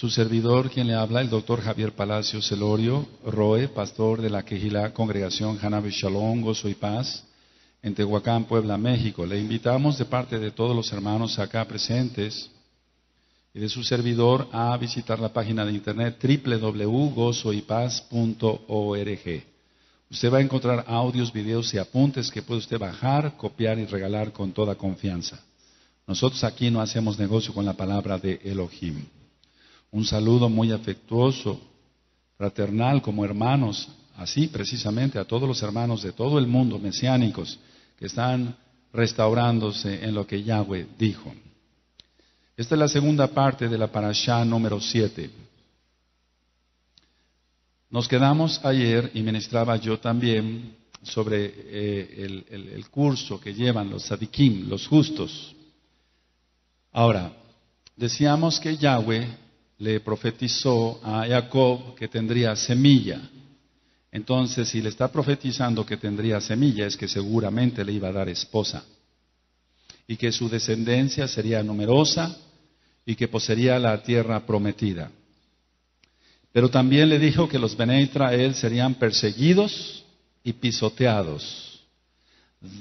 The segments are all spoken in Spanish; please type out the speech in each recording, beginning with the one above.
Su servidor, quien le habla, el doctor Javier Palacio Celorio, Roe, pastor de la Quejilá Congregación Hanabe Shalom, Gozo y Paz, en Tehuacán, Puebla, México. Le invitamos de parte de todos los hermanos acá presentes y de su servidor a visitar la página de internet www.gozoypaz.org. Usted va a encontrar audios, videos y apuntes que puede usted bajar, copiar y regalar con toda confianza. Nosotros aquí no hacemos negocio con la palabra de Elohim. Un saludo muy afectuoso, fraternal, como hermanos, así precisamente a todos los hermanos de todo el mundo, mesiánicos, que están restaurándose en lo que Yahweh dijo. Esta es la segunda parte de la parashá número 7. Nos quedamos ayer y ministraba yo también sobre eh, el, curso que llevan los sadikim, los justos. Ahora, decíamos que Yahweh le profetizó a Jacob que tendría semilla. Entonces, si le está profetizando que tendría semilla, es que seguramente le iba a dar esposa. Y que su descendencia sería numerosa y que poseería la tierra prometida. Pero también le dijo que los Bene serían perseguidos y pisoteados.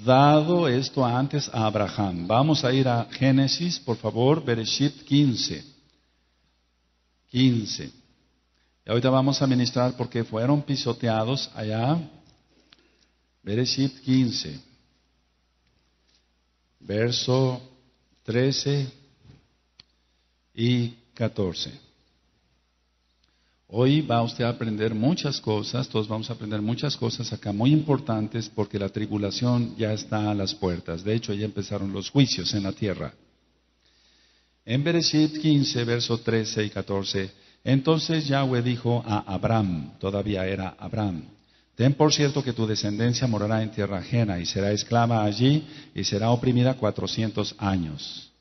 Dado esto antes a Abraham. Vamos a ir a Génesis, por favor, Bereshit 15. 15. Y ahorita vamos a ministrar porque fueron pisoteados allá. Bereshit 15. Verso 13 y 14. Hoy va usted a aprender muchas cosas, todos vamos a aprender muchas cosas acá muy importantes porque la tribulación ya está a las puertas. De hecho, ya empezaron los juicios en la tierra. En Bereshit 15, verso 13 y 14, entonces Yahweh dijo a Abraham, todavía era Abraham, ten por cierto que tu descendencia morará en tierra ajena y será esclava allí y será oprimida cuatrocientos años.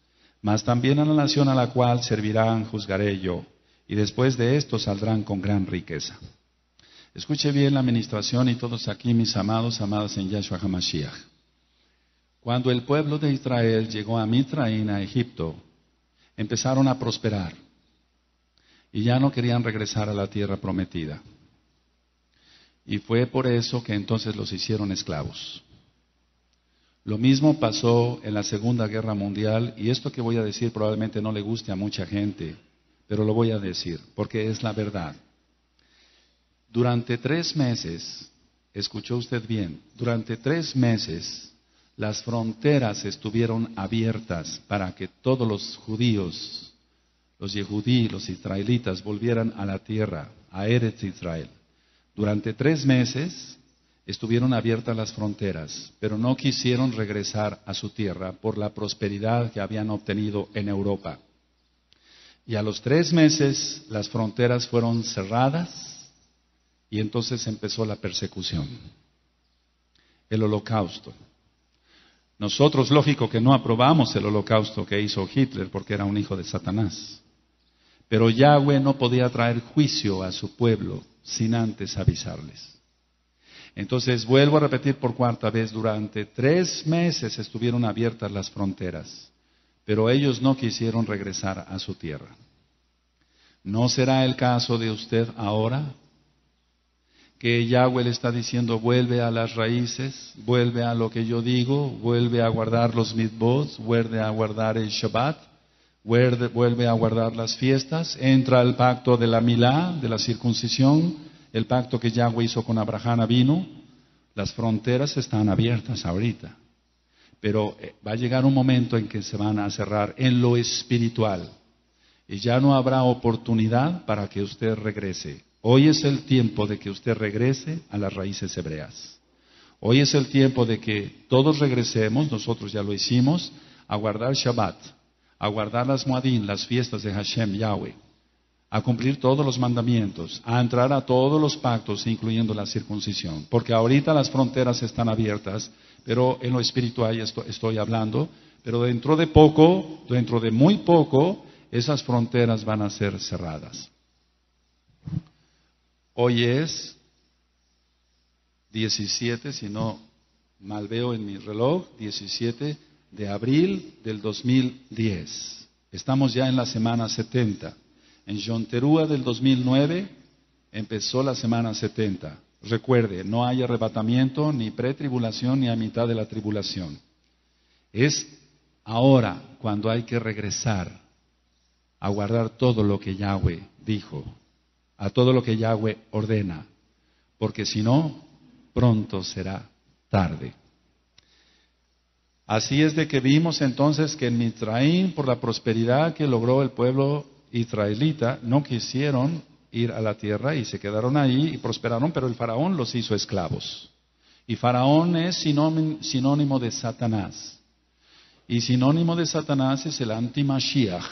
Mas también a la nación a la cual servirán juzgaré yo, y después de esto saldrán con gran riqueza. Escuche bien la administración y todos aquí, mis amados, amadas en Yahshua HaMashiach. Cuando el pueblo de Israel llegó a Mitraín, a Egipto, empezaron a prosperar y ya no querían regresar a la tierra prometida. Y fue por eso que entonces los hicieron esclavos. Lo mismo pasó en la Segunda Guerra Mundial y esto que voy a decir probablemente no le guste a mucha gente, pero lo voy a decir porque es la verdad. Durante tres meses, escuchó usted bien, durante tres meses las fronteras estuvieron abiertas para que todos los judíos, los yehudí, los israelitas volvieran a la tierra, a Eretz Israel. Durante tres meses estuvieron abiertas las fronteras, pero no quisieron regresar a su tierra por la prosperidad que habían obtenido en Europa. Y a los tres meses las fronteras fueron cerradas y entonces empezó la persecución, el holocausto. Nosotros, lógico que no aprobamos el holocausto que hizo Hitler porque era un hijo de Satanás. Pero Yahweh no podía traer juicio a su pueblo sin antes avisarles. Entonces, vuelvo a repetir por cuarta vez, durante tres meses estuvieron abiertas las fronteras, pero ellos no quisieron regresar a su tierra. ¿No será el caso de usted ahora? Que Yahweh le está diciendo, vuelve a las raíces, vuelve a lo que yo digo, vuelve a guardar los mitzvot, vuelve a guardar el Shabbat, vuelve a guardar las fiestas, entra al pacto de la milá, de la circuncisión, el pacto que Yahweh hizo con Abraham vino, las fronteras están abiertas ahorita. Pero eh, va a llegar un momento en que se van a cerrar en lo espiritual. Y ya no habrá oportunidad para que usted regrese. Hoy es el tiempo de que usted regrese a las raíces hebreas. Hoy es el tiempo de que todos regresemos, nosotros ya lo hicimos, a guardar Shabbat, a guardar las Muadín, las fiestas de Hashem Yahweh a cumplir todos los mandamientos, a entrar a todos los pactos, incluyendo la circuncisión. Porque ahorita las fronteras están abiertas, pero en lo espiritual estoy hablando, pero dentro de poco, dentro de muy poco, esas fronteras van a ser cerradas. Hoy es 17, si no mal veo en mi reloj, 17 de abril del 2010. Estamos ya en la semana 70. En Yonterúa del 2009 empezó la semana 70. Recuerde, no hay arrebatamiento, ni pretribulación, ni a mitad de la tribulación. Es ahora cuando hay que regresar a guardar todo lo que Yahweh dijo, a todo lo que Yahweh ordena, porque si no, pronto será tarde. Así es de que vimos entonces que en Mitraín, por la prosperidad que logró el pueblo israelita, no quisieron ir a la tierra y se quedaron ahí y prosperaron, pero el faraón los hizo esclavos. Y faraón es sinónimo de Satanás. Y sinónimo de Satanás es el anti-Mashiach,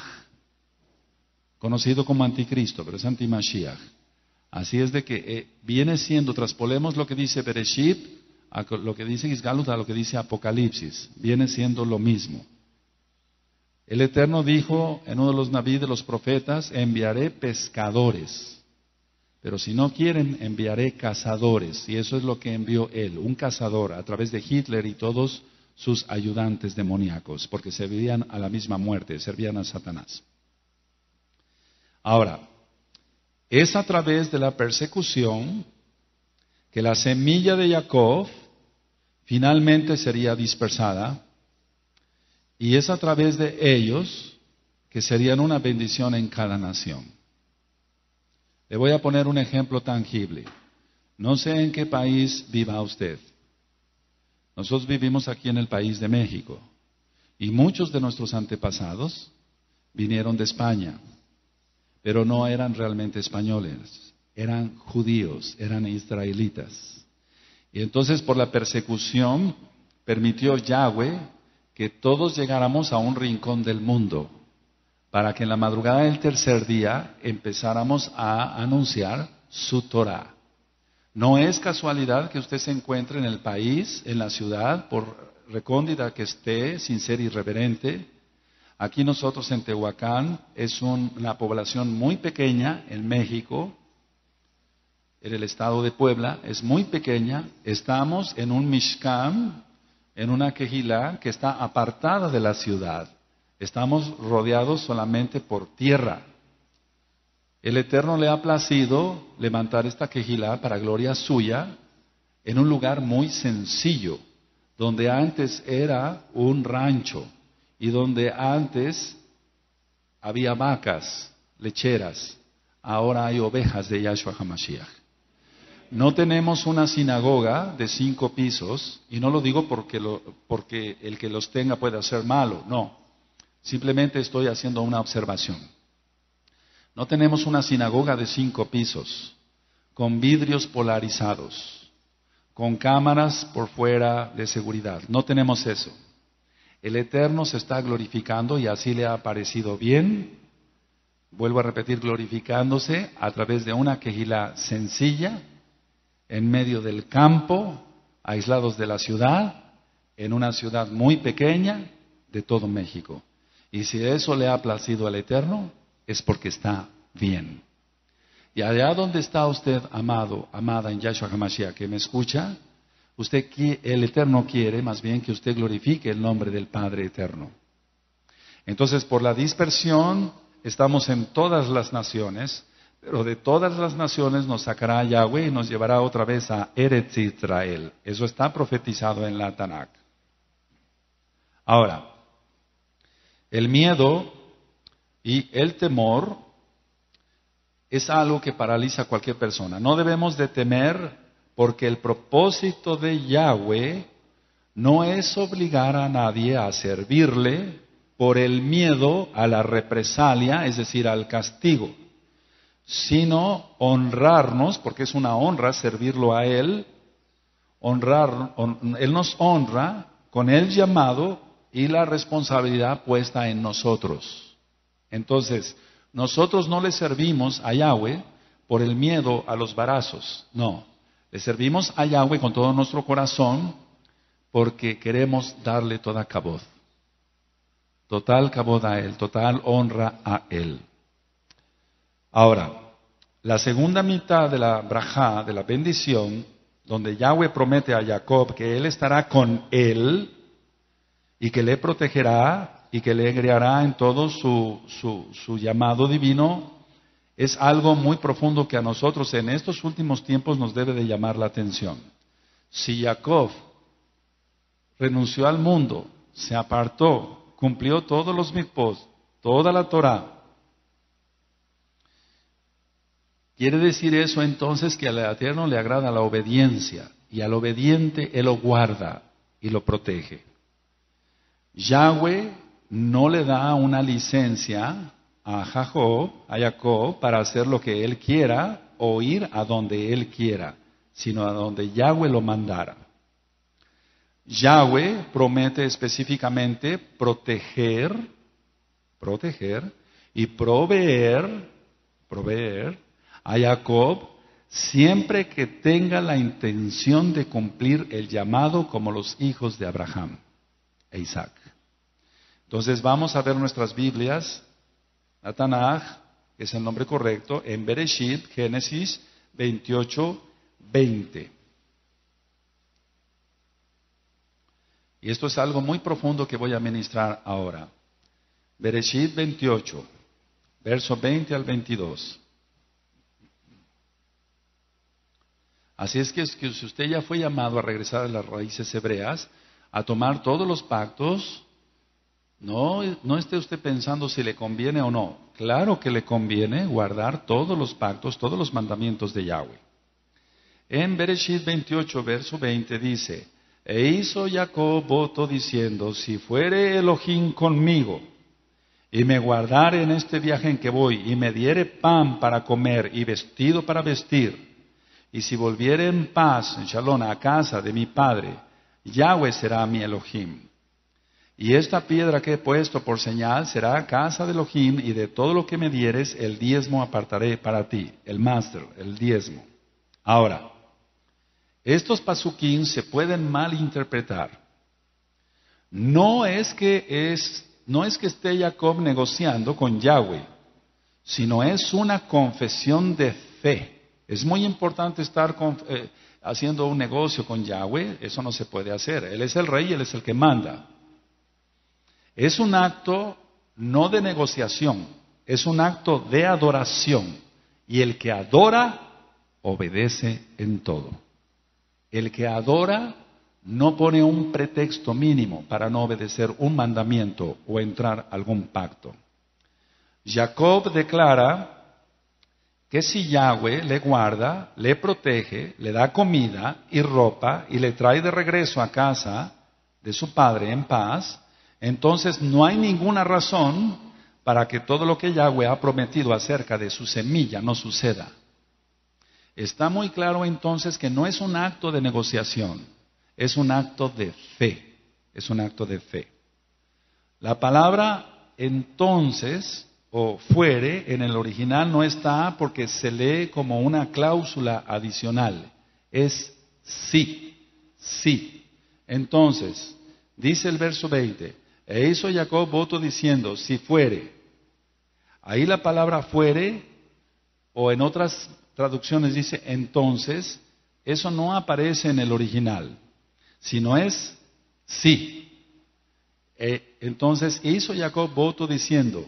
conocido como anticristo, pero es anti-Mashiach. Así es de que eh, viene siendo, traspolemos lo que dice Bereshit, a lo que dice Isgalut, a lo que dice Apocalipsis, viene siendo lo mismo. El Eterno dijo en uno de los naví de los profetas, enviaré pescadores. Pero si no quieren, enviaré cazadores. Y eso es lo que envió él, un cazador, a través de Hitler y todos sus ayudantes demoníacos, porque servían a la misma muerte, servían a Satanás. Ahora, es a través de la persecución que la semilla de Jacob finalmente sería dispersada y es a través de ellos que serían una bendición en cada nación. Le voy a poner un ejemplo tangible. No sé en qué país viva usted. Nosotros vivimos aquí en el país de México y muchos de nuestros antepasados vinieron de España, pero no eran realmente españoles, eran judíos, eran israelitas. Y entonces por la persecución permitió Yahweh que todos llegáramos a un rincón del mundo, para que en la madrugada del tercer día empezáramos a anunciar su Torah. No es casualidad que usted se encuentre en el país, en la ciudad, por recóndita que esté, sin ser irreverente. Aquí nosotros en Tehuacán es una población muy pequeña en México, en el estado de Puebla, es muy pequeña. Estamos en un Mishkan, en una quejilá que está apartada de la ciudad. Estamos rodeados solamente por tierra. El Eterno le ha placido levantar esta quejilá para gloria suya en un lugar muy sencillo, donde antes era un rancho y donde antes había vacas lecheras, ahora hay ovejas de Yahshua HaMashiach. No tenemos una sinagoga de cinco pisos, y no lo digo porque, porque el que los tenga puede ser malo, no. Simplemente estoy haciendo una observación. No tenemos una sinagoga de cinco pisos, con vidrios polarizados, con cámaras por fuera de seguridad. No tenemos eso. El Eterno se está glorificando y así le ha parecido bien. Vuelvo a repetir, glorificándose a través de una quejila sencilla, en medio del campo, aislados de la ciudad, en una ciudad muy pequeña de todo México. Y si eso le ha placido al Eterno, es porque está bien. Y allá donde está usted, amado, amada en Yahshua HaMashiach, que me escucha, usted, el Eterno quiere más bien que usted glorifique el nombre del Padre Eterno. Entonces, por la dispersión, estamos en todas las naciones, pero de todas las naciones nos sacará Yahweh y nos llevará otra vez a Eretz Israel. Eso está profetizado en la Tanakh. Ahora, el miedo y el temor es algo que paraliza a cualquier persona. No debemos de temer porque el propósito de Yahweh no es obligar a nadie a servirle por el miedo a la represalia, es decir, al castigo sino honrarnos, porque es una honra servirlo a Él, honrar, Él nos honra con el llamado y la responsabilidad puesta en nosotros. Entonces, nosotros no le servimos a Yahweh por el miedo a los barazos, no. Le servimos a Yahweh con todo nuestro corazón porque queremos darle toda caboz. Total caboz a Él, total honra a Él. Ahora, la segunda mitad de la braja, de la bendición, donde Yahweh promete a Jacob que él estará con él y que le protegerá y que le guiará en todo su, su llamado divino, es algo muy profundo que a nosotros en estos últimos tiempos nos debe de llamar la atención. Si Jacob renunció al mundo, se apartó, cumplió todos los mitpos, toda la Torah, Quiere decir eso entonces que al Eterno le agrada la obediencia y al obediente Él lo guarda y lo protege. Yahweh no le da una licencia a Jacob, a Jacob, para hacer lo que él quiera o ir a donde él quiera, sino a donde Yahweh lo mandara. Yahweh promete específicamente proteger, proteger y proveer, proveer a Jacob siempre que tenga la intención de cumplir el llamado como los hijos de Abraham e Isaac. Entonces vamos a ver nuestras Biblias, Natanaj, que es el nombre correcto, en Bereshit, Génesis 28, 20. Y esto es algo muy profundo que voy a ministrar ahora. Bereshit 28, verso 20 al 22. Así es que, si usted ya fue llamado a regresar a las raíces hebreas, a tomar todos los pactos, no, esté usted pensando si le conviene o no. Claro que le conviene guardar todos los pactos, todos los mandamientos de Yahweh. En Bereshit 28, verso 20 dice, E hizo Jacob voto diciendo, si fuere Elohim conmigo, y me guardare en este viaje en que voy, y me diere pan para comer y vestido para vestir, y si volviere en paz, en Shalom, a casa de mi padre, Yahweh será mi Elohim. Y esta piedra que he puesto por señal será casa de Elohim, y de todo lo que me dieres, el diezmo apartaré para ti, el máster, el diezmo. Ahora, estos pasuquín se pueden malinterpretar. No es que es, no es que esté Jacob negociando con Yahweh, sino es una confesión de fe. Es muy importante estar eh, haciendo un negocio con Yahweh, eso no se puede hacer. Él es el rey, Él es el que manda. Es un acto no de negociación, es un acto de adoración. Y el que adora, obedece en todo. El que adora no pone un pretexto mínimo para no obedecer un mandamiento o entrar algún pacto. Jacob declara que si Yahweh le guarda, le protege, le da comida y ropa y le trae de regreso a casa de su padre en paz, entonces no hay ninguna razón para que todo lo que Yahweh ha prometido acerca de su semilla no suceda. Está muy claro entonces que no es un acto de negociación, es un acto de fe, es un acto de fe. La palabra entonces o fuere, en el original no está porque se lee como una cláusula adicional. Es sí, sí. Entonces, dice el verso 20, e hizo Jacob voto diciendo, si fuere. Ahí la palabra fuere, o en otras traducciones dice entonces, eso no aparece en el original, sino es sí. E, entonces hizo Jacob voto diciendo,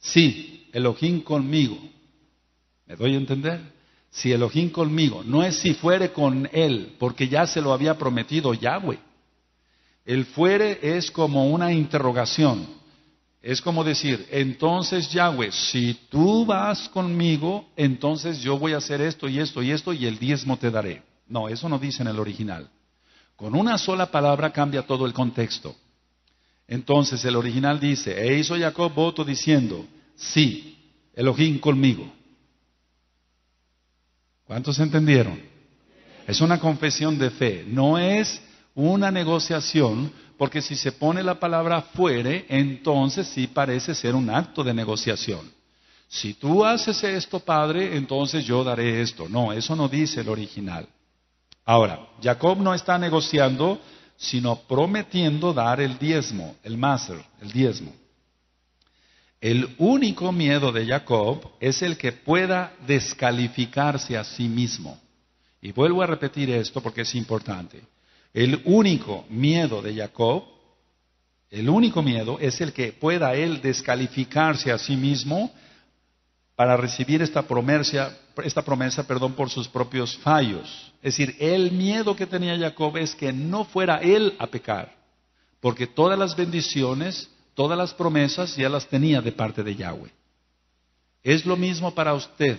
Sí, Elohim conmigo. ¿Me doy a entender? Si Elohim conmigo, no es si fuere con él, porque ya se lo había prometido Yahweh. El fuere es como una interrogación. Es como decir, entonces Yahweh, si tú vas conmigo, entonces yo voy a hacer esto y esto y esto y el diezmo te daré. No, eso no dice en el original. Con una sola palabra cambia todo el contexto. Entonces el original dice, e hizo Jacob voto diciendo, sí, Elohim conmigo. ¿Cuántos entendieron? Es una confesión de fe, no es una negociación, porque si se pone la palabra fuere, entonces sí parece ser un acto de negociación. Si tú haces esto, Padre, entonces yo daré esto. No, eso no dice el original. Ahora, Jacob no está negociando sino prometiendo dar el diezmo, el maser, el diezmo. El único miedo de Jacob es el que pueda descalificarse a sí mismo. Y vuelvo a repetir esto porque es importante. El único miedo de Jacob, el único miedo es el que pueda él descalificarse a sí mismo para recibir esta promesa, esta promesa perdón, por sus propios fallos. Es decir, el miedo que tenía Jacob es que no fuera él a pecar, porque todas las bendiciones, todas las promesas ya las tenía de parte de Yahweh. Es lo mismo para usted,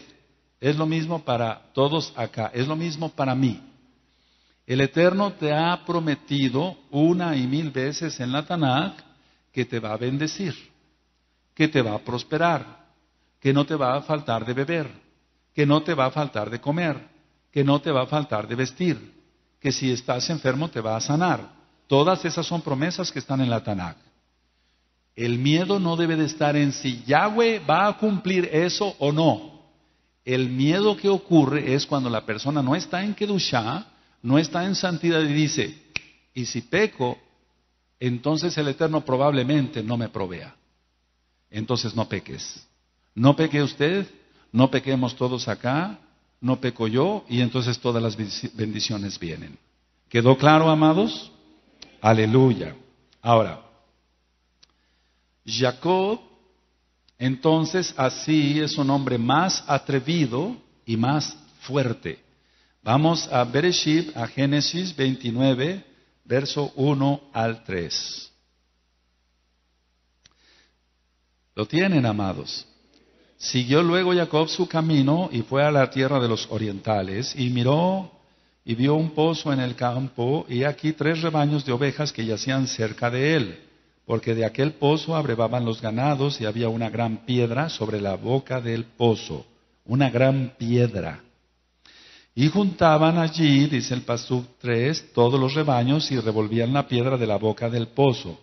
es lo mismo para todos acá, es lo mismo para mí. El Eterno te ha prometido una y mil veces en la Tanakh que te va a bendecir, que te va a prosperar, que no te va a faltar de beber, que no te va a faltar de comer, que no te va a faltar de vestir, que si estás enfermo te va a sanar. Todas esas son promesas que están en la Tanakh. El miedo no debe de estar en si Yahweh va a cumplir eso o no. El miedo que ocurre es cuando la persona no está en Kedushá, no está en santidad y dice, y si peco, entonces el Eterno probablemente no me provea. Entonces no peques. No peque usted, no pequemos todos acá, no peco yo, y entonces todas las bendiciones vienen. ¿Quedó claro, amados? Aleluya. Ahora, Jacob, entonces así es un hombre más atrevido y más fuerte. Vamos a Bereshit, a Génesis 29, verso 1 al 3. ¿Lo tienen, amados? Siguió luego Jacob su camino y fue a la tierra de los orientales y miró y vio un pozo en el campo y aquí tres rebaños de ovejas que yacían cerca de él, porque de aquel pozo abrevaban los ganados y había una gran piedra sobre la boca del pozo, una gran piedra. Y juntaban allí, dice el Pasuk 3, todos los rebaños y revolvían la piedra de la boca del pozo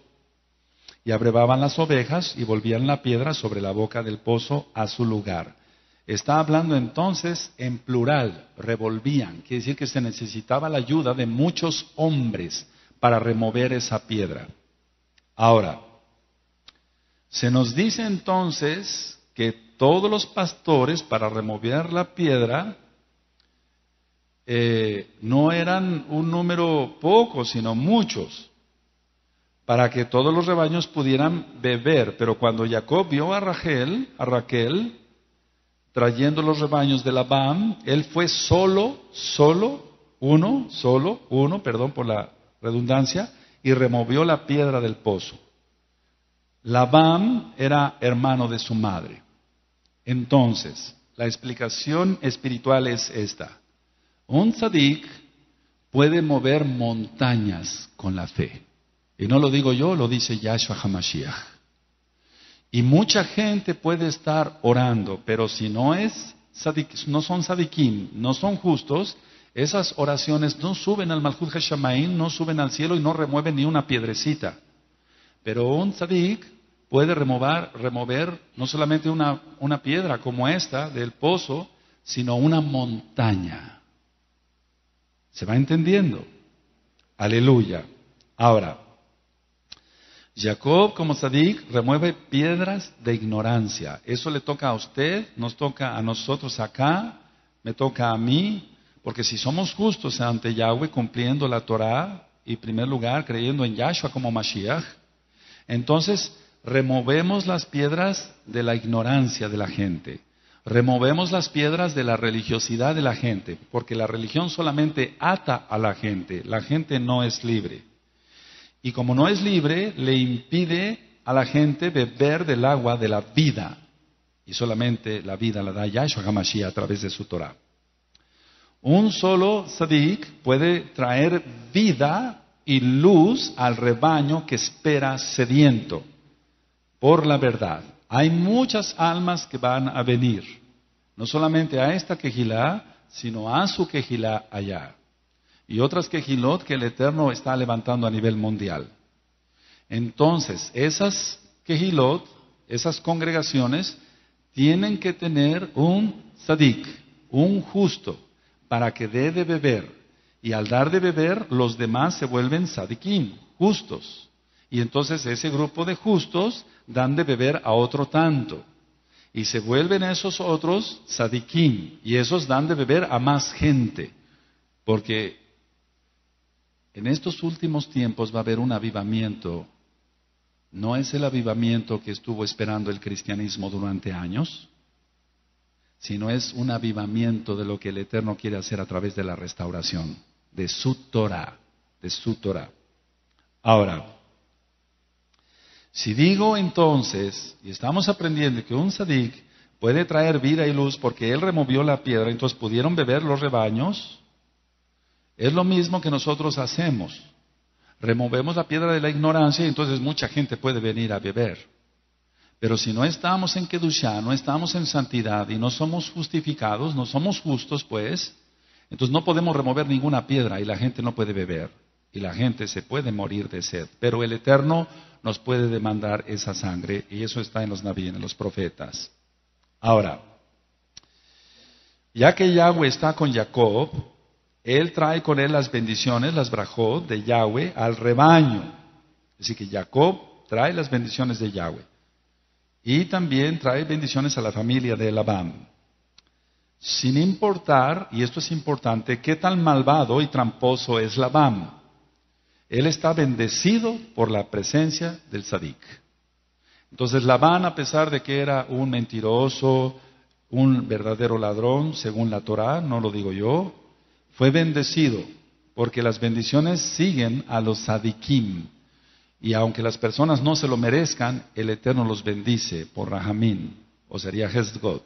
y abrevaban las ovejas y volvían la piedra sobre la boca del pozo a su lugar. Está hablando entonces en plural, revolvían, quiere decir que se necesitaba la ayuda de muchos hombres para remover esa piedra. Ahora, se nos dice entonces que todos los pastores para remover la piedra eh, no eran un número poco, sino muchos para que todos los rebaños pudieran beber. Pero cuando Jacob vio a Raquel, a Raquel, trayendo los rebaños de Labán, él fue solo, solo, uno, solo, uno, perdón por la redundancia, y removió la piedra del pozo. Labán era hermano de su madre. Entonces, la explicación espiritual es esta. Un tzadik puede mover montañas con la fe. Y no lo digo yo, lo dice Yahshua HaMashiach. Y mucha gente puede estar orando, pero si no es no son sadikim, no son justos, esas oraciones no suben al Malchut HaShamaim, no suben al cielo y no remueven ni una piedrecita. Pero un sadik puede remover, remover no solamente una, una piedra como esta del pozo, sino una montaña. ¿Se va entendiendo? Aleluya. Ahora, Jacob, como Sadik, remueve piedras de ignorancia. Eso le toca a usted, nos toca a nosotros acá, me toca a mí, porque si somos justos ante Yahweh cumpliendo la Torah y en primer lugar creyendo en Yahshua como Mashiach, entonces removemos las piedras de la ignorancia de la gente. Removemos las piedras de la religiosidad de la gente, porque la religión solamente ata a la gente, la gente no es libre. Y como no es libre, le impide a la gente beber del agua de la vida. Y solamente la vida la da Yahshua HaMashiach a través de su Torah. Un solo sadik puede traer vida y luz al rebaño que espera sediento por la verdad. Hay muchas almas que van a venir, no solamente a esta quejilá, sino a su quejilá allá y otras quejilot que el Eterno está levantando a nivel mundial. Entonces, esas quejilot, esas congregaciones, tienen que tener un sadik, un justo, para que dé de beber. Y al dar de beber, los demás se vuelven sadikim, justos. Y entonces ese grupo de justos dan de beber a otro tanto. Y se vuelven esos otros sadikim. Y esos dan de beber a más gente. Porque en estos últimos tiempos va a haber un avivamiento. ¿No es el avivamiento que estuvo esperando el cristianismo durante años? sino es un avivamiento de lo que el Eterno quiere hacer a través de la restauración, de su Torah, de su Torah. Ahora, si digo entonces, y estamos aprendiendo que un sadik puede traer vida y luz porque él removió la piedra, entonces pudieron beber los rebaños, es lo mismo que nosotros hacemos. Removemos la piedra de la ignorancia y entonces mucha gente puede venir a beber. Pero si no estamos en Kedushá, no estamos en santidad y no somos justificados, no somos justos, pues, entonces no podemos remover ninguna piedra y la gente no puede beber. Y la gente se puede morir de sed. Pero el Eterno nos puede demandar esa sangre y eso está en los navíes, en los profetas. Ahora, ya que Yahweh está con Jacob, él trae con él las bendiciones, las brajot de Yahweh al rebaño. Así que Jacob trae las bendiciones de Yahweh. Y también trae bendiciones a la familia de Labán. Sin importar, y esto es importante, qué tan malvado y tramposo es Labán. Él está bendecido por la presencia del Sadik. Entonces Labán, a pesar de que era un mentiroso, un verdadero ladrón, según la Torá, no lo digo yo, fue bendecido, porque las bendiciones siguen a los sadikim. Y aunque las personas no se lo merezcan, el Eterno los bendice por Rahamín, o sería Hesdgot,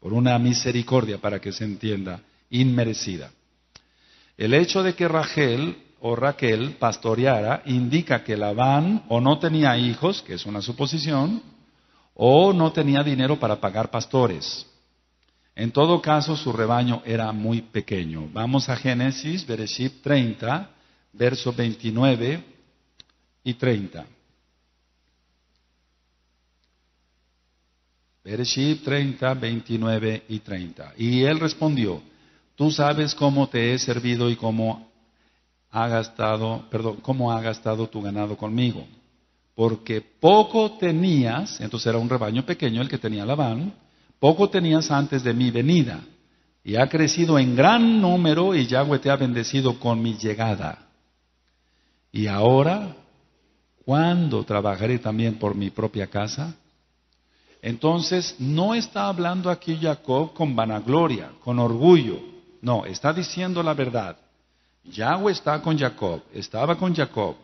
por una misericordia para que se entienda, inmerecida. El hecho de que Rachel o Raquel pastoreara indica que Labán o no tenía hijos, que es una suposición, o no tenía dinero para pagar pastores. En todo caso, su rebaño era muy pequeño. Vamos a Génesis, Bereshit 30, verso 29 y 30. Bereshit 30, 29 y 30. Y él respondió, tú sabes cómo te he servido y cómo ha gastado, perdón, cómo ha gastado tu ganado conmigo. Porque poco tenías, entonces era un rebaño pequeño el que tenía Labán, poco tenías antes de mi venida, y ha crecido en gran número, y Yahweh te ha bendecido con mi llegada. Y ahora, ¿cuándo trabajaré también por mi propia casa? Entonces, no está hablando aquí Jacob con vanagloria, con orgullo. No, está diciendo la verdad. Yahweh está con Jacob, estaba con Jacob.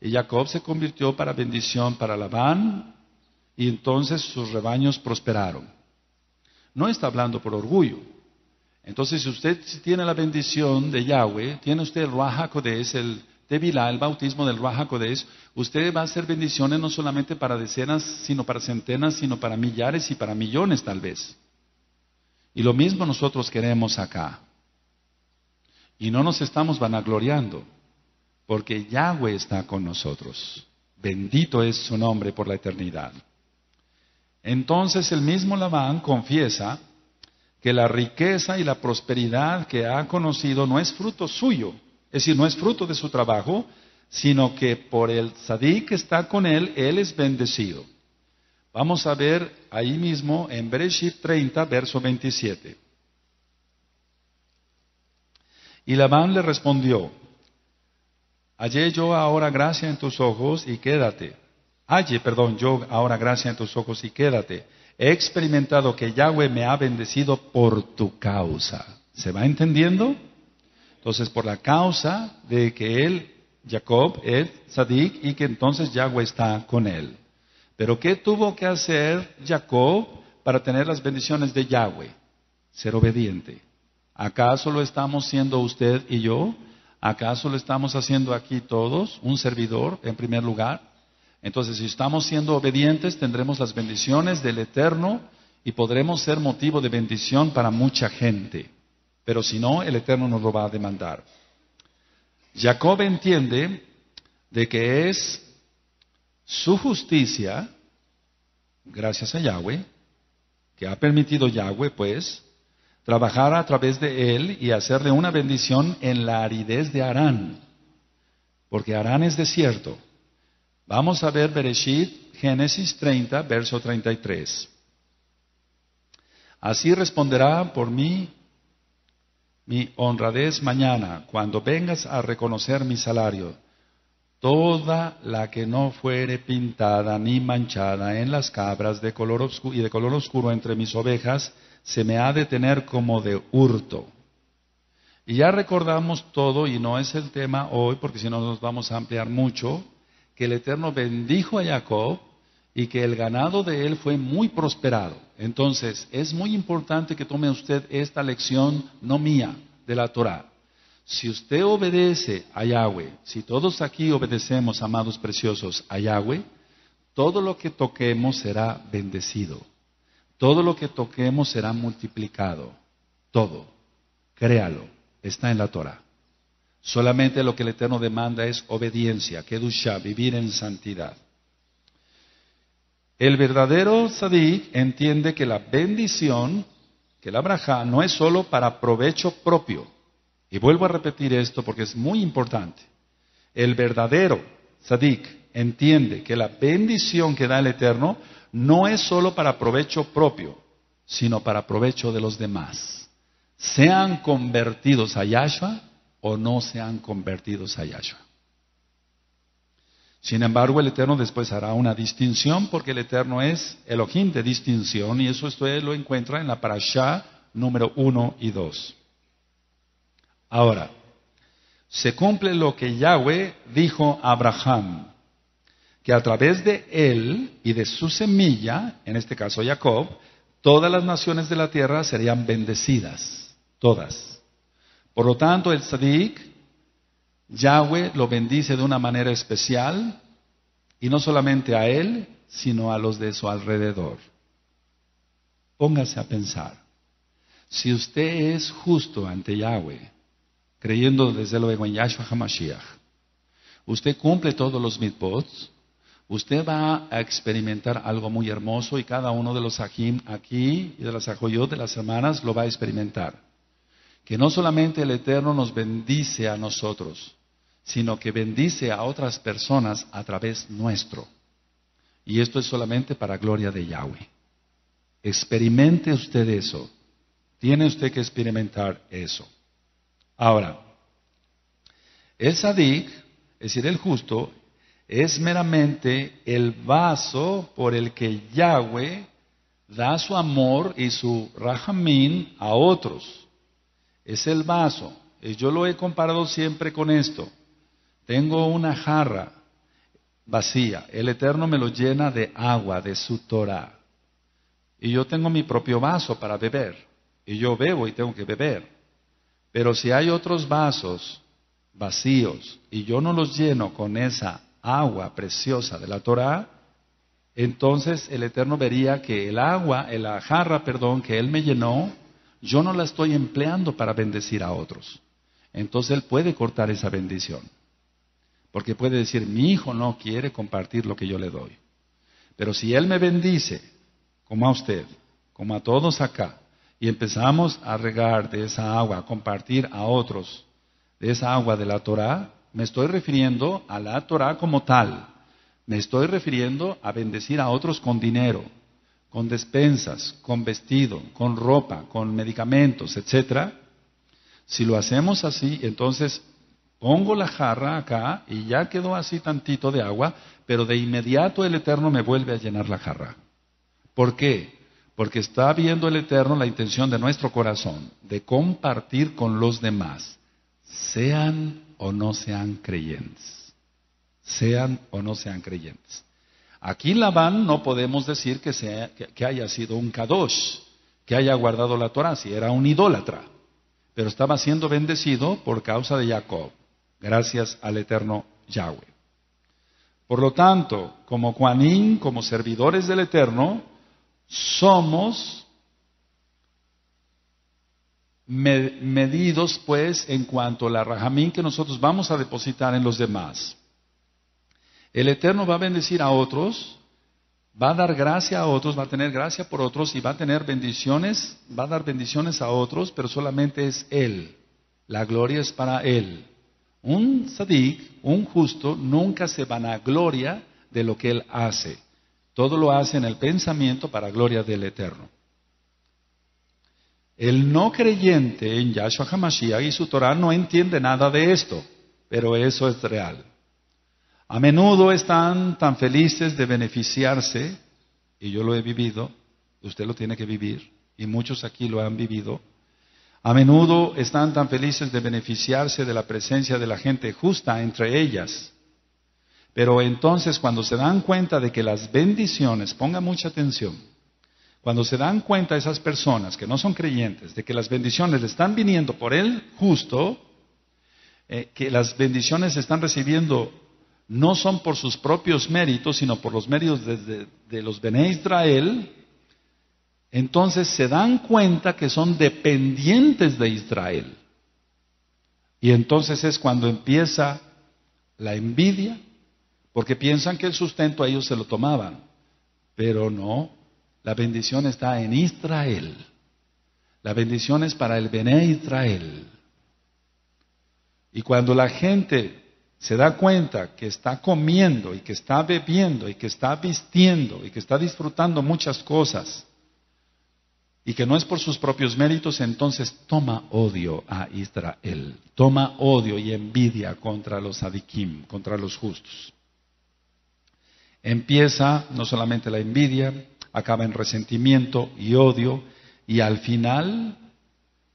Y Jacob se convirtió para bendición para Labán, y entonces sus rebaños prosperaron no está hablando por orgullo. Entonces, si usted tiene la bendición de Yahweh, tiene usted el Ruach el Tevilá, el bautismo del Ruach usted va a hacer bendiciones no solamente para decenas, sino para centenas, sino para millares y para millones tal vez. Y lo mismo nosotros queremos acá. Y no nos estamos vanagloriando, porque Yahweh está con nosotros. Bendito es su nombre por la eternidad. Entonces el mismo Labán confiesa que la riqueza y la prosperidad que ha conocido no es fruto suyo, es decir, no es fruto de su trabajo, sino que por el sadí que está con él, él es bendecido. Vamos a ver ahí mismo en Bereshit 30, verso 27. Y Labán le respondió, hallé yo ahora gracia en tus ojos y quédate Halle, perdón, yo ahora gracia en tus ojos y quédate. He experimentado que Yahweh me ha bendecido por tu causa. ¿Se va entendiendo? Entonces, por la causa de que él, Jacob, es Sadik y que entonces Yahweh está con él. Pero ¿qué tuvo que hacer Jacob para tener las bendiciones de Yahweh? Ser obediente. ¿Acaso lo estamos siendo usted y yo? ¿Acaso lo estamos haciendo aquí todos? Un servidor, en primer lugar. Entonces, si estamos siendo obedientes, tendremos las bendiciones del Eterno y podremos ser motivo de bendición para mucha gente. Pero si no, el Eterno nos lo va a demandar. Jacob entiende de que es su justicia, gracias a Yahweh, que ha permitido Yahweh, pues, trabajar a través de él y hacerle una bendición en la aridez de Arán, porque Arán es desierto. Vamos a ver Bereshit, Génesis 30, verso 33. Así responderá por mí mi honradez mañana, cuando vengas a reconocer mi salario. Toda la que no fuere pintada ni manchada en las cabras de color y de color oscuro entre mis ovejas se me ha de tener como de hurto. Y ya recordamos todo, y no es el tema hoy, porque si no nos vamos a ampliar mucho, que el Eterno bendijo a Jacob y que el ganado de él fue muy prosperado. Entonces, es muy importante que tome usted esta lección, no mía, de la Torah. Si usted obedece a Yahweh, si todos aquí obedecemos, amados preciosos, a Yahweh, todo lo que toquemos será bendecido. Todo lo que toquemos será multiplicado. Todo. Créalo. Está en la Torah. Solamente lo que el Eterno demanda es obediencia, kedusha, vivir en santidad. El verdadero sadik entiende que la bendición, que la braja, no es solo para provecho propio. Y vuelvo a repetir esto porque es muy importante. El verdadero sadik entiende que la bendición que da el Eterno no es solo para provecho propio, sino para provecho de los demás. Sean convertidos a Yahshua o no sean convertidos a Yahshua. Sin embargo, el Eterno después hará una distinción porque el Eterno es Elohim de distinción y eso usted lo encuentra en la parashá número 1 y 2. Ahora, se cumple lo que Yahweh dijo a Abraham, que a través de él y de su semilla, en este caso Jacob, todas las naciones de la tierra serían bendecidas, todas. Por lo tanto, el Sadik Yahweh lo bendice de una manera especial y no solamente a él, sino a los de su alrededor. Póngase a pensar, si usted es justo ante Yahweh, creyendo desde luego en Yahshua HaMashiach, usted cumple todos los mitbots, usted va a experimentar algo muy hermoso y cada uno de los ajim aquí y de las ajoyot de las hermanas lo va a experimentar. Que no solamente el Eterno nos bendice a nosotros, sino que bendice a otras personas a través nuestro. Y esto es solamente para gloria de Yahweh. Experimente usted eso. Tiene usted que experimentar eso. Ahora, el sadik, es decir, el justo, es meramente el vaso por el que Yahweh da su amor y su rahamín a otros. Es el vaso. Yo lo he comparado siempre con esto. Tengo una jarra vacía. El Eterno me lo llena de agua, de su Torah. Y yo tengo mi propio vaso para beber. Y yo bebo y tengo que beber. Pero si hay otros vasos vacíos y yo no los lleno con esa agua preciosa de la Torah, entonces el Eterno vería que el agua, la jarra, perdón, que Él me llenó, yo no la estoy empleando para bendecir a otros. Entonces Él puede cortar esa bendición. Porque puede decir, mi hijo no quiere compartir lo que yo le doy. Pero si Él me bendice, como a usted, como a todos acá, y empezamos a regar de esa agua, a compartir a otros de esa agua de la Torah, me estoy refiriendo a la Torah como tal. Me estoy refiriendo a bendecir a otros con dinero, con despensas, con vestido, con ropa, con medicamentos, etc. Si lo hacemos así, entonces Pongo la jarra acá y ya quedó así tantito de agua, pero de inmediato el Eterno me vuelve a llenar la jarra. ¿Por qué? Porque está viendo el Eterno la intención de nuestro corazón de compartir con los demás, sean o no sean creyentes. Sean o no sean creyentes. Aquí Labán no podemos decir que, sea, que, haya sido un kadosh, que haya guardado la Torah, si era un idólatra, pero estaba siendo bendecido por causa de Jacob gracias al eterno Yahweh. Por lo tanto, como Juanín, como servidores del Eterno, somos medidos pues en cuanto a la rajamín que nosotros vamos a depositar en los demás. El Eterno va a bendecir a otros, va a dar gracia a otros, va a tener gracia por otros y va a tener bendiciones, va a dar bendiciones a otros, pero solamente es Él. La gloria es para Él. Un sadik, un justo, nunca se vanagloria de lo que él hace. Todo lo hace en el pensamiento para gloria del Eterno. El no creyente en Yahshua HaMashiach y su Torah no entiende nada de esto, pero eso es real. A menudo están tan felices de beneficiarse, y yo lo he vivido, usted lo tiene que vivir, y muchos aquí lo han vivido, a menudo están tan felices de beneficiarse de la presencia de la gente justa entre ellas. Pero entonces cuando se dan cuenta de que las bendiciones, ponga mucha atención, cuando se dan cuenta esas personas que no son creyentes de que las bendiciones le están viniendo por el justo, eh, que las bendiciones se están recibiendo no son por sus propios méritos, sino por los méritos de, de los Bene Israel, entonces se dan cuenta que son dependientes de Israel. Y entonces es cuando empieza la envidia, porque piensan que el sustento a ellos se lo tomaban, pero no, la bendición está en Israel. La bendición es para el Bene Israel. Y cuando la gente se da cuenta que está comiendo y que está bebiendo y que está vistiendo y que está disfrutando muchas cosas y que no es por sus propios méritos, entonces toma odio a Israel, toma odio y envidia contra los adikim, contra los justos. Empieza no solamente la envidia, acaba en resentimiento y odio y al final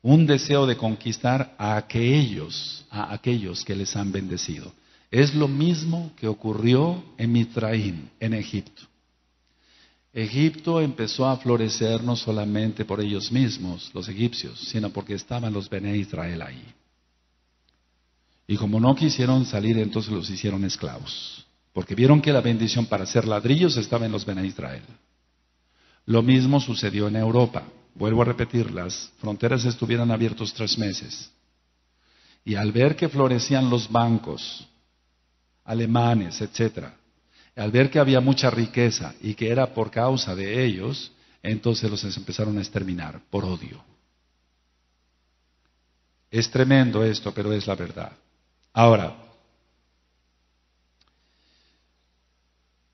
un deseo de conquistar a aquellos, a aquellos que les han bendecido. Es lo mismo que ocurrió en Mitraín, en Egipto. Egipto empezó a florecer no solamente por ellos mismos, los egipcios, sino porque estaban los Bene Israel ahí. Y como no quisieron salir, entonces los hicieron esclavos, porque vieron que la bendición para hacer ladrillos estaba en los Bene Israel. Lo mismo sucedió en Europa. Vuelvo a repetir, las fronteras estuvieron abiertas tres meses. Y al ver que florecían los bancos alemanes, etcétera, al ver que había mucha riqueza y que era por causa de ellos, entonces los empezaron a exterminar por odio. Es tremendo esto, pero es la verdad. Ahora,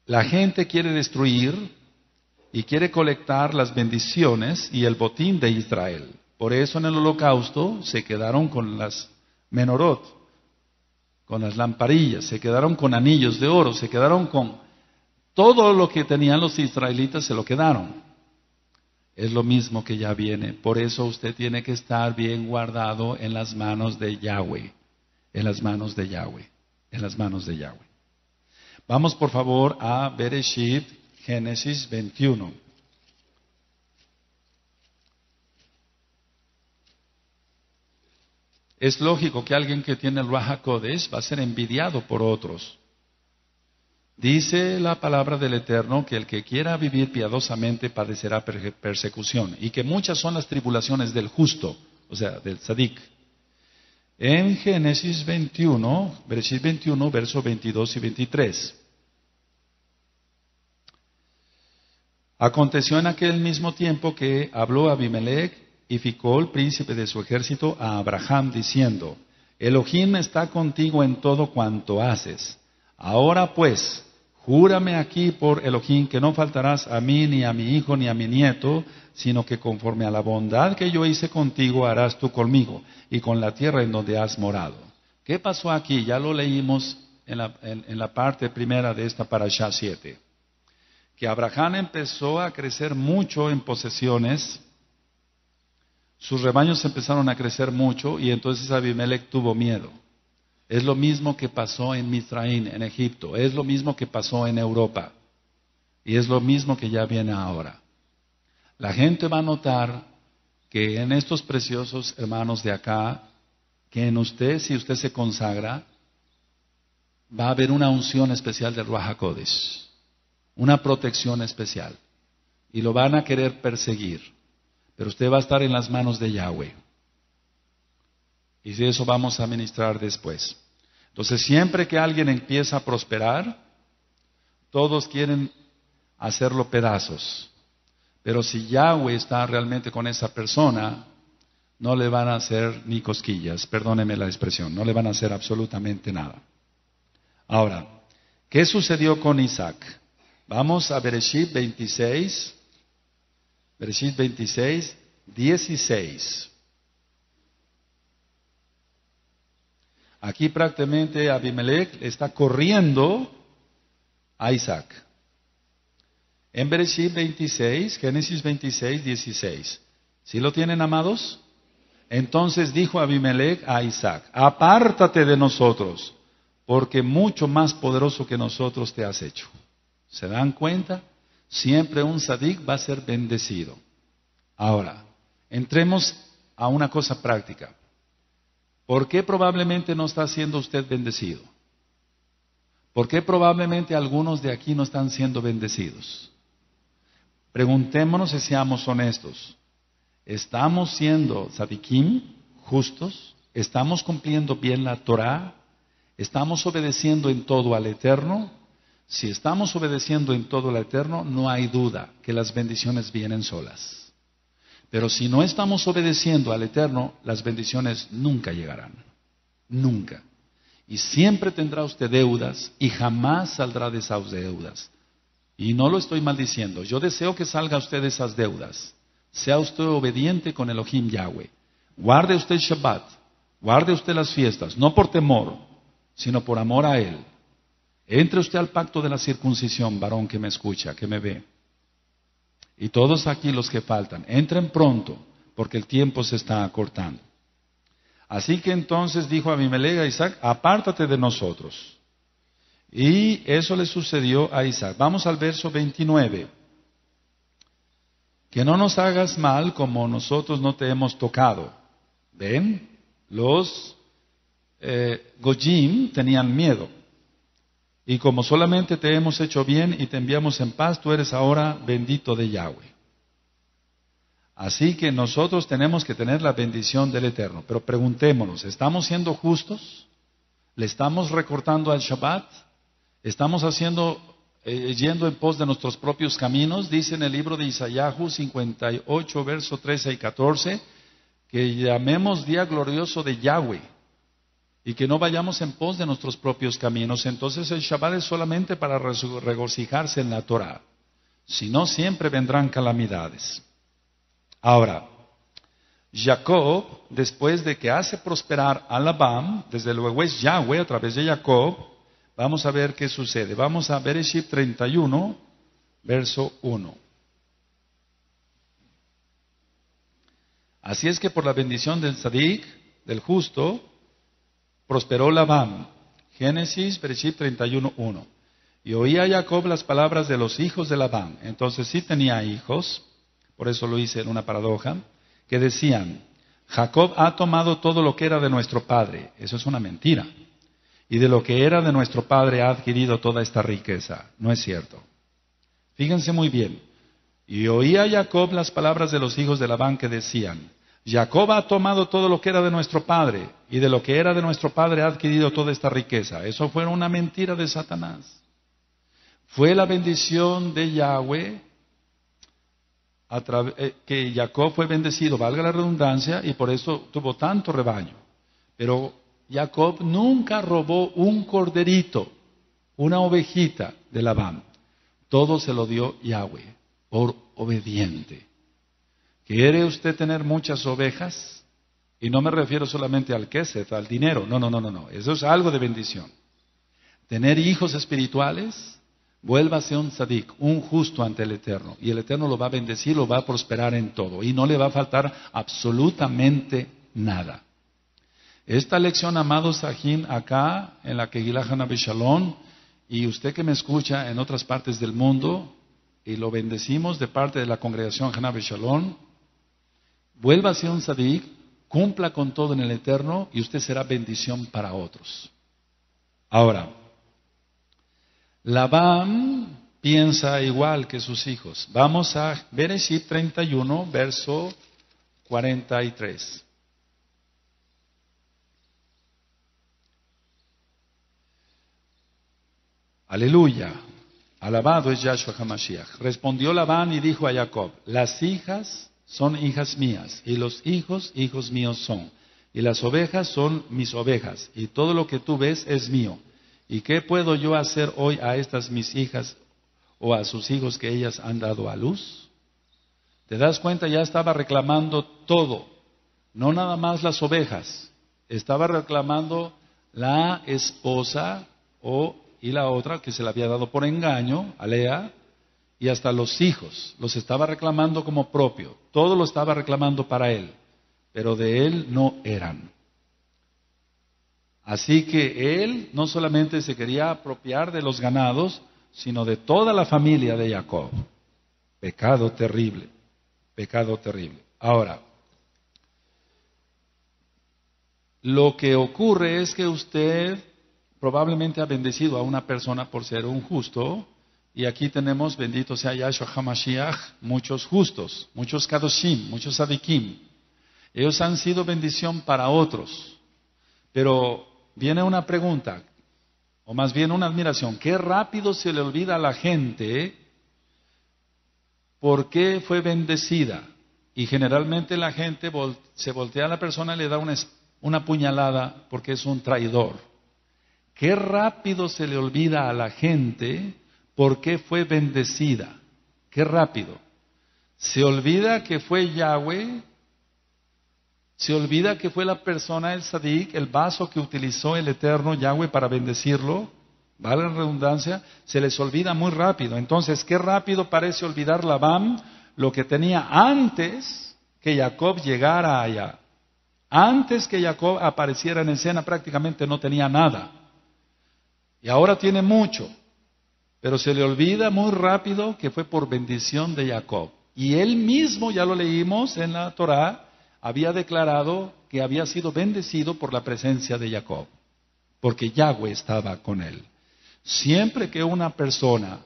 la gente quiere destruir y quiere colectar las bendiciones y el botín de Israel. Por eso en el holocausto se quedaron con las menorot, con las lamparillas, se quedaron con anillos de oro, se quedaron con todo lo que tenían los israelitas, se lo quedaron. Es lo mismo que ya viene. Por eso usted tiene que estar bien guardado en las manos de Yahweh, en las manos de Yahweh, en las manos de Yahweh. Vamos por favor a Bereshit Génesis 21. Es lógico que alguien que tiene el Raja Kodesh va a ser envidiado por otros. Dice la palabra del Eterno que el que quiera vivir piadosamente padecerá persecución y que muchas son las tribulaciones del justo, o sea, del tzadik. En Génesis 21, Génesis 21, versos 22 y 23. Aconteció en aquel mismo tiempo que habló Abimelech y ficó el príncipe de su ejército, a Abraham, diciendo, Elohim está contigo en todo cuanto haces. Ahora pues, júrame aquí por Elohim que no faltarás a mí, ni a mi hijo, ni a mi nieto, sino que conforme a la bondad que yo hice contigo harás tú conmigo y con la tierra en donde has morado. ¿Qué pasó aquí? Ya lo leímos en la, en la parte primera de esta parasha 7 que Abraham empezó a crecer mucho en posesiones, sus rebaños empezaron a crecer mucho y entonces Abimelech tuvo miedo. Es lo mismo que pasó en Misraín, en Egipto, es lo mismo que pasó en Europa y es lo mismo que ya viene ahora. La gente va a notar que en estos preciosos hermanos de acá, que en usted, si usted se consagra, va a haber una unción especial del Ruach una protección especial. Y lo van a querer perseguir. Pero usted va a estar en las manos de Yahweh. Y de eso vamos a ministrar después. Entonces, siempre que alguien empieza a prosperar, todos quieren hacerlo pedazos. Pero si Yahweh está realmente con esa persona, no le van a hacer ni cosquillas, perdóneme la expresión, no le van a hacer absolutamente nada. Ahora, ¿qué sucedió con Isaac? Vamos a Bereshit 26, Bereshit 26, 16. Aquí prácticamente Abimelech está corriendo a Isaac. En Bereshit 26, Génesis 26, 16. ¿Sí lo tienen, amados? Entonces dijo Abimelech a Isaac, apártate de nosotros, porque mucho más poderoso que nosotros te has hecho. ¿Se dan cuenta? Siempre un sadik va a ser bendecido. Ahora, entremos a una cosa práctica. ¿Por qué probablemente no está siendo usted bendecido? ¿Por qué probablemente algunos de aquí no están siendo bendecidos? Preguntémonos y seamos honestos. ¿Estamos siendo sadikim, justos? ¿Estamos cumpliendo bien la Torah? ¿Estamos obedeciendo en todo al Eterno? Si estamos obedeciendo en todo al Eterno, no hay duda que las bendiciones vienen solas. Pero si no estamos obedeciendo al Eterno, las bendiciones nunca llegarán. Nunca. Y siempre tendrá usted deudas y jamás saldrá de esas deudas. Y no lo estoy maldiciendo. Yo deseo que salga usted de esas deudas. Sea usted obediente con Elohim Yahweh. Guarde usted Shabbat. Guarde usted las fiestas. No por temor, sino por amor a Él. Entre usted al pacto de la circuncisión, varón que me escucha, que me ve. Y todos aquí los que faltan, entren pronto, porque el tiempo se está acortando. Así que entonces dijo Abimelech a Isaac, apártate de nosotros. Y eso le sucedió a Isaac. Vamos al verso 29. Que no nos hagas mal como nosotros no te hemos tocado. ¿Ven? Los eh, Gojim tenían miedo. Y como solamente te hemos hecho bien y te enviamos en paz, tú eres ahora bendito de Yahweh. Así que nosotros tenemos que tener la bendición del Eterno. Pero preguntémonos, ¿estamos siendo justos? ¿Le estamos recortando al Shabbat? ¿Estamos haciendo, eh, yendo en pos de nuestros propios caminos? Dice en el libro de Isayahu 58, verso 13 y 14, que llamemos día glorioso de Yahweh y que no vayamos en pos de nuestros propios caminos. Entonces el Shabbat es solamente para regocijarse en la Torah. Si no, siempre vendrán calamidades. Ahora, Jacob, después de que hace prosperar a Labán, desde luego es Yahweh a través de Jacob, vamos a ver qué sucede. Vamos a Bereshit 31, verso 1. Así es que por la bendición del Sadik, del justo, prosperó Labán. Génesis, Bereshit 31, 1. Y oía Jacob las palabras de los hijos de Labán. Entonces sí tenía hijos, por eso lo hice en una paradoja, que decían, Jacob ha tomado todo lo que era de nuestro padre, eso es una mentira, y de lo que era de nuestro padre ha adquirido toda esta riqueza, no es cierto. Fíjense muy bien, y oía Jacob las palabras de los hijos de Labán que decían, Jacob ha tomado todo lo que era de nuestro padre, y de lo que era de nuestro padre ha adquirido toda esta riqueza. Eso fue una mentira de Satanás. Fue la bendición de Yahweh eh, que Jacob fue bendecido, valga la redundancia, y por eso tuvo tanto rebaño. Pero Jacob nunca robó un corderito, una ovejita de Labán. Todo se lo dio Yahweh por obediente. ¿Quiere usted tener muchas ovejas? Y no me refiero solamente al queset, al dinero. No, no, no, no, no. Eso es algo de bendición. Tener hijos espirituales, Vuélvase un sadik, un justo ante el Eterno. Y el Eterno lo va a bendecir, lo va a prosperar en todo. Y no le va a faltar absolutamente nada. Esta lección, amado Sahin, acá en la Kegillah Shalom, y usted que me escucha en otras partes del mundo, y lo bendecimos de parte de la congregación Hanabe Shalom, vuélvase un sadik, cumpla con todo en el Eterno, y usted será bendición para otros. Ahora, Labán piensa igual que sus hijos. Vamos a Bereshit 31, verso 43. Aleluya. Alabado es Yahshua HaMashiach. Respondió Labán y dijo a Jacob, las hijas son hijas mías y los hijos hijos míos son. Y las ovejas son mis ovejas y todo lo que tú ves es mío. ¿Y qué puedo yo hacer hoy a estas mis hijas o a sus hijos que ellas han dado a luz? ¿Te das cuenta? Ya estaba reclamando todo, no nada más las ovejas, estaba reclamando la esposa o y la otra que se le había dado por engaño a Lea y hasta los hijos los estaba reclamando como propio. Todo lo estaba reclamando para él, pero de él no eran. Así que él no solamente se quería apropiar de los ganados, sino de toda la familia de Jacob. Pecado terrible, pecado terrible. Ahora, lo que ocurre es que usted probablemente ha bendecido a una persona por ser un justo, y aquí tenemos, bendito sea Yahshua HaMashiach, muchos justos, muchos Kadoshim, muchos Adikim. Ellos han sido bendición para otros. Pero viene una pregunta, o más bien una admiración. Qué rápido se le olvida a la gente por qué fue bendecida. Y generalmente la gente se voltea a la persona y le da una, una puñalada porque es un traidor. Qué rápido se le olvida a la gente por qué fue bendecida. Qué rápido. Se olvida que fue Yahweh, se olvida que fue la persona, el sadik, el vaso que utilizó el eterno Yahweh para bendecirlo. Vale la redundancia, se les olvida muy rápido. Entonces, qué rápido parece olvidar Labán lo que tenía antes que Jacob llegara allá. Antes que Jacob apareciera en escena prácticamente no tenía nada. Y ahora tiene mucho. Pero se le olvida muy rápido que fue por bendición de Jacob. Y él mismo, ya lo leímos en la Torá, había declarado que había sido bendecido por la presencia de Jacob, porque Yahweh estaba con él. Siempre que una persona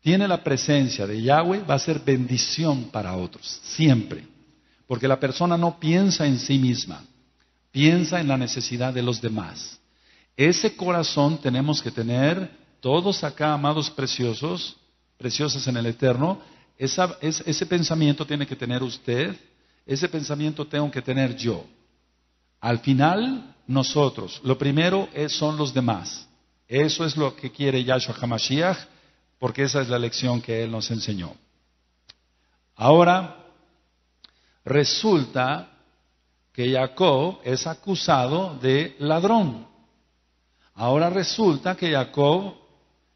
tiene la presencia de Yahweh, va a ser bendición para otros, siempre. Porque la persona no piensa en sí misma, piensa en la necesidad de los demás. Ese corazón tenemos que tener todos acá, amados preciosos, preciosos en el Eterno, ese pensamiento tiene que tener usted, ese pensamiento tengo que tener yo. Al final, nosotros. Lo primero es, son los demás. Eso es lo que quiere Yahshua HaMashiach, porque esa es la lección que Él nos enseñó. Ahora, resulta que Jacob es acusado de ladrón. Ahora resulta que Jacob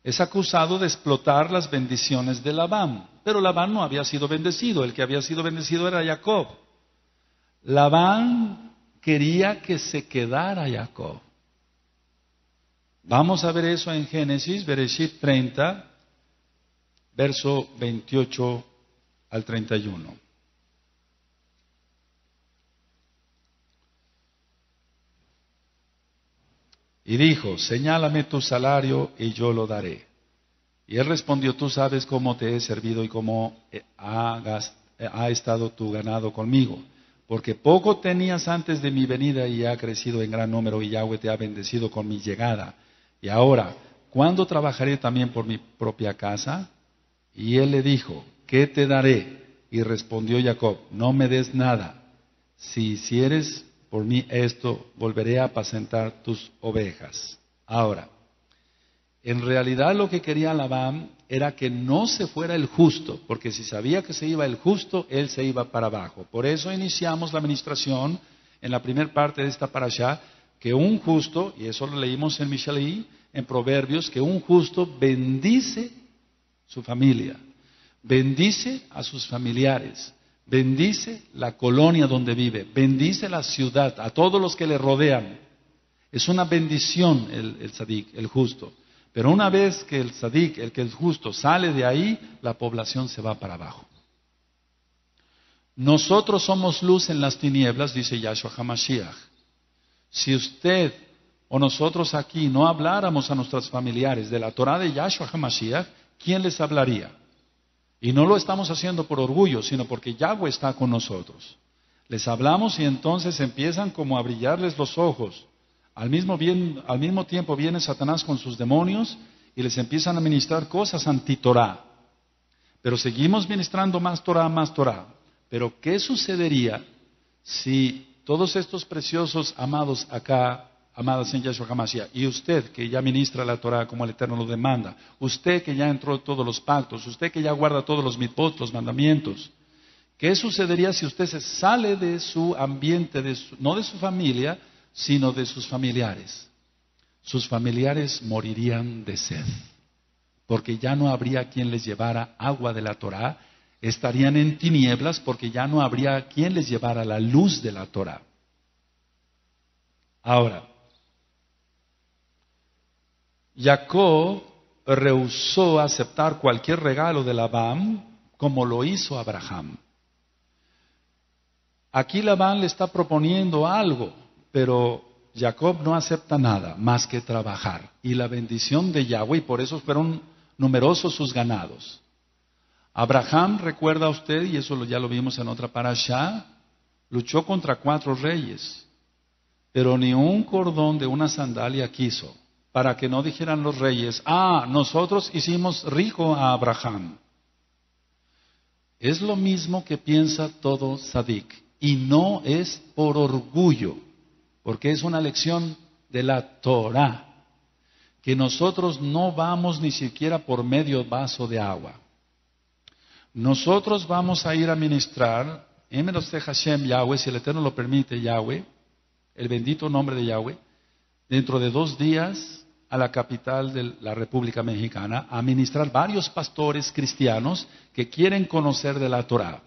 es acusado de explotar las bendiciones de Labán. Pero Labán no había sido bendecido, el que había sido bendecido era Jacob. Labán quería que se quedara Jacob. Vamos a ver eso en Génesis, Bereshit 30, verso 28 al 31. Y dijo, señálame tu salario y yo lo daré. Y él respondió, tú sabes cómo te he servido y cómo eh, ha, estado tu ganado conmigo. Porque poco tenías antes de mi venida y ha crecido en gran número y Yahweh te ha bendecido con mi llegada. Y ahora, ¿cuándo trabajaré también por mi propia casa? Y él le dijo, ¿qué te daré? Y respondió Jacob, no me des nada. Si hicieres por mí esto, volveré a apacentar tus ovejas. Ahora, en realidad lo que quería Labán era que no se fuera el justo, porque si sabía que se iba el justo, él se iba para abajo. Por eso iniciamos la administración en la primera parte de esta parasha, que un justo, y eso lo leímos en Mishalí, en Proverbios, que un justo bendice su familia, bendice a sus familiares, bendice la colonia donde vive, bendice la ciudad, a todos los que le rodean. Es una bendición el, el sadik, el justo. Pero una vez que el sadik, el que es justo, sale de ahí, la población se va para abajo. Nosotros somos luz en las tinieblas, dice Yahshua HaMashiach. Si usted o nosotros aquí no habláramos a nuestros familiares de la Torah de Yahshua HaMashiach, ¿quién les hablaría? Y no lo estamos haciendo por orgullo, sino porque Yahweh está con nosotros. Les hablamos y entonces empiezan como a brillarles los ojos. Al mismo, al mismo tiempo viene Satanás con sus demonios y les empiezan a ministrar cosas anti-Torah. Pero seguimos ministrando más Torah, más Torah. Pero ¿qué sucedería si todos estos preciosos amados acá amadas en Yahshua HaMashiach, y usted que ya ministra la Torah como el Eterno lo demanda, usted que ya entró en todos los pactos, usted que ya guarda todos los mitzvot, los mandamientos, ¿qué sucedería si usted se sale de su ambiente, no de su familia, sino de sus familiares? Sus familiares morirían de sed. porque ya no habría quien les llevara agua de la Torá, estarían en tinieblas porque ya no habría quien les llevara la luz de la Torá. Ahora, Jacob rehusó aceptar cualquier regalo de Labán como lo hizo Abraham. Aquí Labán le está proponiendo algo, pero Jacob no acepta nada más que trabajar. Y la bendición de Yahweh, por eso fueron numerosos sus ganados. Abraham, recuerda usted, y eso ya lo vimos en otra parasha, luchó contra cuatro reyes, pero ni un cordón de una sandalia quiso, para que no dijeran los reyes, ah, nosotros hicimos rico a Abraham. Es lo mismo que piensa todo Sadik, y no es por orgullo, porque es una lección de la Torah, que nosotros no vamos ni siquiera por medio vaso de agua. Nosotros vamos a ir a ministrar, en de Hashem Yahweh, si el Eterno lo permite, Yahweh, el bendito nombre de Yahweh, dentro de dos días a la capital de la República Mexicana a ministrar varios pastores cristianos que quieren conocer de la Torah.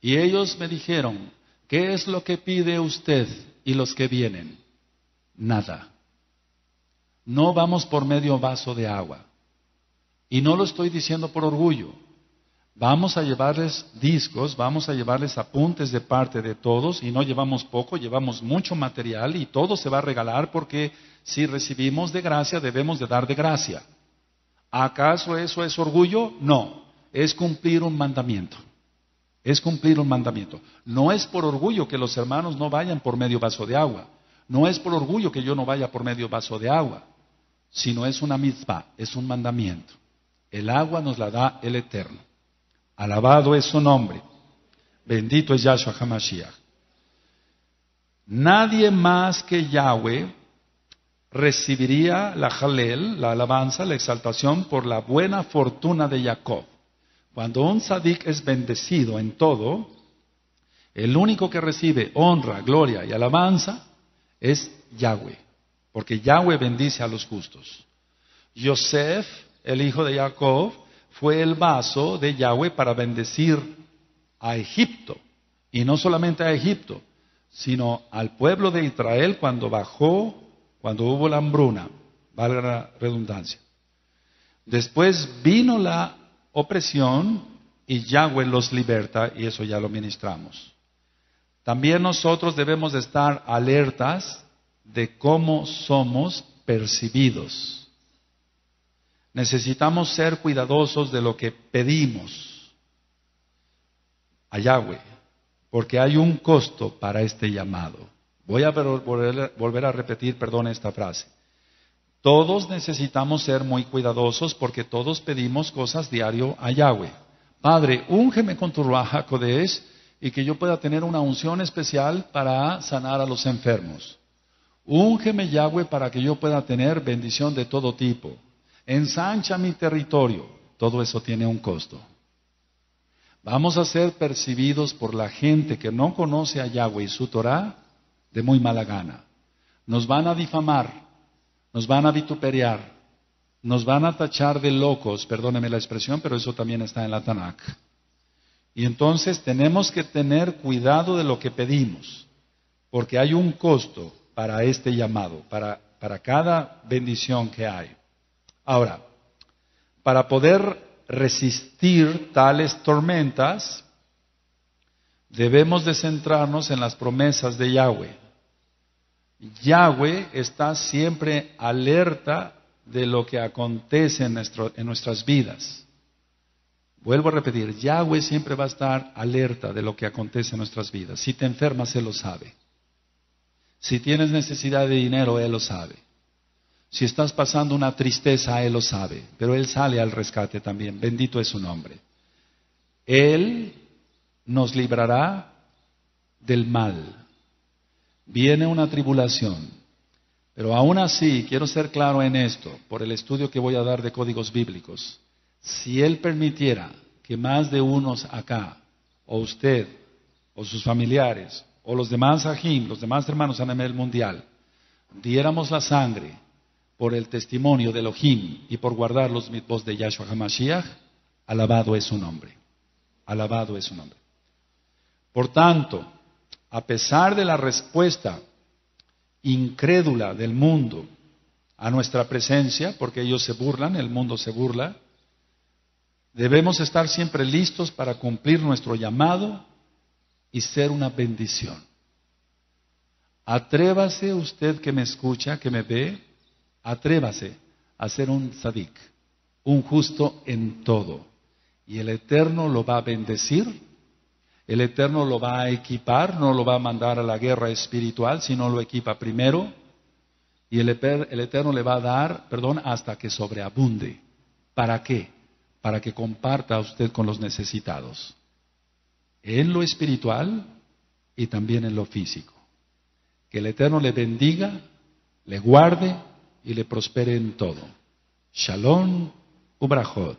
Y ellos me dijeron, ¿qué es lo que pide usted y los que vienen? Nada. No vamos por medio vaso de agua. Y no lo estoy diciendo por orgullo. Vamos a llevarles discos, vamos a llevarles apuntes de parte de todos y no llevamos poco, llevamos mucho material y todo se va a regalar porque si recibimos de gracia debemos de dar de gracia. ¿Acaso eso es orgullo? No, es cumplir un mandamiento. Es cumplir un mandamiento. No es por orgullo que los hermanos no vayan por medio vaso de agua. No es por orgullo que yo no vaya por medio vaso de agua, sino es una mitzvah, es un mandamiento. El agua nos la da el Eterno. Alabado es su nombre. Bendito es Yahshua HaMashiach. Nadie más que Yahweh recibiría la jalel, la alabanza, la exaltación por la buena fortuna de Jacob. Cuando un sadik es bendecido en todo, el único que recibe honra, gloria y alabanza es Yahweh, porque Yahweh bendice a los justos. Yosef, el hijo de Jacob, fue el vaso de Yahweh para bendecir a Egipto. Y no solamente a Egipto, sino al pueblo de Israel cuando bajó, cuando hubo la hambruna, valga la redundancia. Después vino la opresión y Yahweh los liberta y eso ya lo ministramos. También nosotros debemos de estar alertas de cómo somos percibidos. Necesitamos ser cuidadosos de lo que pedimos a Yahweh, porque hay un costo para este llamado. Voy a volver a repetir, perdón, esta frase. Todos necesitamos ser muy cuidadosos porque todos pedimos cosas diario a Yahweh. Padre, úngeme con tu Ruach y que yo pueda tener una unción especial para sanar a los enfermos. Úngeme Yahweh para que yo pueda tener bendición de todo tipo ensancha mi territorio. Todo eso tiene un costo. Vamos a ser percibidos por la gente que no conoce a Yahweh y su Torah de muy mala gana. Nos van a difamar, nos van a vituperiar, nos van a tachar de locos, perdóneme la expresión, pero eso también está en la Tanakh. Y entonces tenemos que tener cuidado de lo que pedimos, porque hay un costo para este llamado, para, para cada bendición que hay. Ahora, para poder resistir tales tormentas, debemos de centrarnos en las promesas de Yahweh. Yahweh está siempre alerta de lo que acontece en, en, nuestras vidas. Vuelvo a repetir, Yahweh siempre va a estar alerta de lo que acontece en nuestras vidas. Si te enfermas, Él lo sabe. Si tienes necesidad de dinero, Él lo sabe. Si estás pasando una tristeza, Él lo sabe, pero Él sale al rescate también. Bendito es su nombre. Él nos librará del mal. Viene una tribulación, pero aún así, quiero ser claro en esto, por el estudio que voy a dar de códigos bíblicos. Si Él permitiera que más de unos acá, o usted, o sus familiares, o los demás ajim, los demás hermanos a nivel mundial, diéramos la sangre por el testimonio de Elohim y por guardar los mitzvot de Yahshua HaMashiach, alabado es su nombre. Alabado es su nombre. Por tanto, a pesar de la respuesta incrédula del mundo a nuestra presencia, porque ellos se burlan, el mundo se burla, debemos estar siempre listos para cumplir nuestro llamado y ser una bendición. Atrévase usted que me escucha, que me ve, atrévase a ser un sadik, un justo en todo. Y el Eterno lo va a bendecir, el Eterno lo va a equipar, no lo va a mandar a la guerra espiritual, sino lo equipa primero. Y el, el Eterno le va a dar, perdón, hasta que sobreabunde. ¿Para qué? Para que comparta usted con los necesitados. En lo espiritual y también en lo físico. Que el Eterno le bendiga, le guarde y le prospere en todo. Shalom, Ubrahot.